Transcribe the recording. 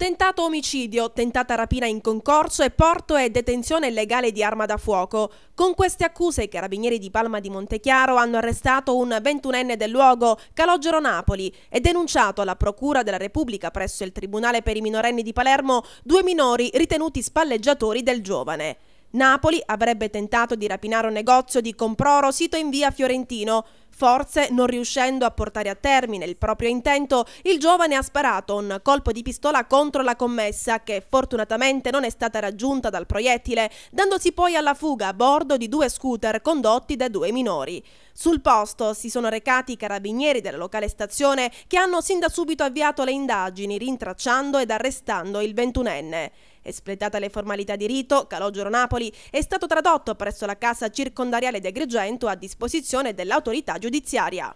Tentato omicidio, tentata rapina in concorso e porto e detenzione illegale di arma da fuoco. Con queste accuse i carabinieri di Palma di Montechiaro hanno arrestato un ventunenne del luogo, Calogero Napoli, e denunciato alla Procura della Repubblica presso il Tribunale per i minorenni di Palermo due minori ritenuti spalleggiatori del giovane. Napoli avrebbe tentato di rapinare un negozio di Comproro sito in via Fiorentino. Forse, non riuscendo a portare a termine il proprio intento, il giovane ha sparato un colpo di pistola contro la commessa che fortunatamente non è stata raggiunta dal proiettile, dandosi poi alla fuga a bordo di due scooter condotti da due minori. Sul posto si sono recati i carabinieri della locale stazione che hanno sin da subito avviato le indagini, rintracciando ed arrestando il ventunenne. Espletata le formalità di rito, Calogero Napoli è stato tradotto presso la casa circondariale di Agrigento a disposizione dell'autorità giudiziaria.